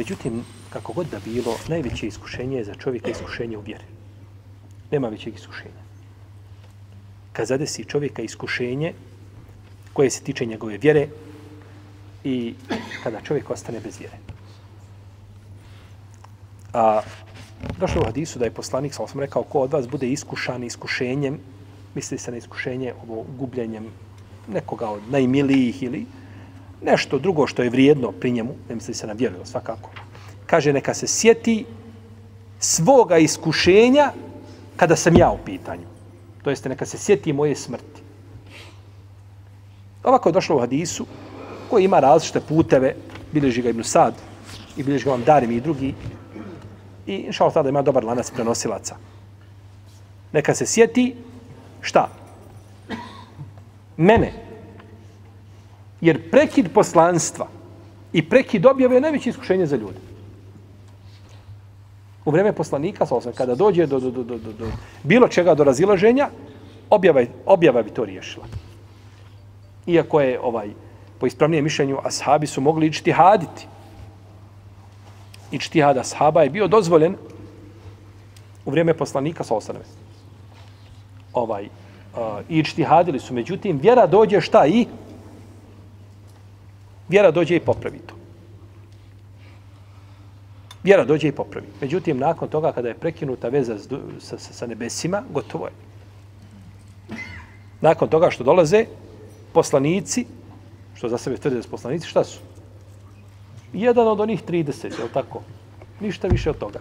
Međutim, kako god da bilo, najveće iskušenje je za čovjeka iskušenje u vjeri. Nema većeg iskušenja. Kad zadesi čovjeka iskušenje koje se tiče njegove vjere i kada čovjek ostane bez vjere. A došlo u hadisu da je poslanik, sam sam rekao, ko od vas bude iskušan iskušenjem, misli se na iskušenje ovo gubljenjem nekoga od najmilijih ili nešto drugo što je vrijedno pri njemu, ne misli se na vjeru, svakako. Kaže, neka se sjeti svoga iskušenja kada sam ja u pitanju. To jeste, neka se sjeti moje smrti. Ovako je došlo u hadisu, koji ima različite puteve, bilježi ga Ibn Sad, i bilježi ga vam Darim i drugi, i inša Allah tada ima dobar lanac prenosilaca. Neka se sjeti šta? Mene. Jer prekid poslanstva i prekid objave je najveće iskušenje za ljude. U vreme poslanika, sa kada dođe do, do, do, do, do, do bilo čega do razilaženja, objava, objava bi to riješila. Iako je ovaj po ispravnijem mišljenju ashabi su mogli ići haditi. Ići hada ashaba je bio dozvoljen u vrijeme poslanika sa osaname. Ovaj, uh, ići su, međutim, vjera dođe šta i? Vjera dođe i popravi to. Vjera dođe i popravi. Međutim, nakon toga, kada je prekinuta veza sa, sa, sa nebesima, gotovo je. Nakon toga što dolaze poslanici, što za sebe tvrde da su poslanici, šta su? Jedan od onih 30, je li tako? Ništa više od toga.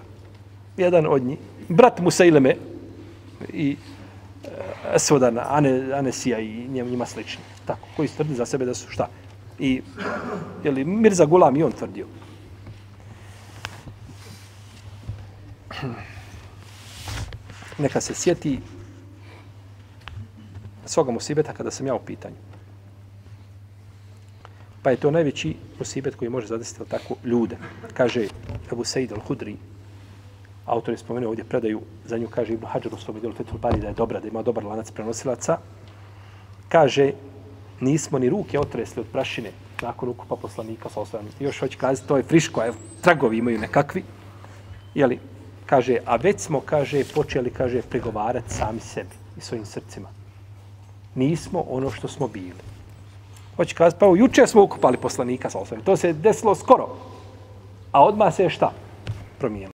Jedan od njih. Brat Musaileme i e, Svodan, Ane, Anesija i njima slični. Tako, koji tvrde za sebe da su šta? I, je li, Mirza Gulam i on tvrdio. Neka se sjeti svoga musibeta kada sam ja u pitanju. Pa je to najveći musibet koji može zadesiti tako ljude. Kaže Abu Said al-Hudri, autor je spomenuo ovdje predaju, za nju kaže Ibn Hajar u svom djelu Fethul Bari da je dobra, da ima dobar lanac prenosilaca. Kaže, nismo ni ruke otresli od prašine nakon ukupa poslanika sa osvajanom. Još hoće kazati, to je friško, evo, tragovi imaju nekakvi. Jeli, kaže, a već smo, kaže, počeli, kaže, pregovarati sami sebi i svojim srcima. Nismo ono što smo bili. Hoće kazati, pa evo, juče smo ukupali poslanika sa osvajanom. To se desilo skoro. A odmah se je šta? Promijenilo.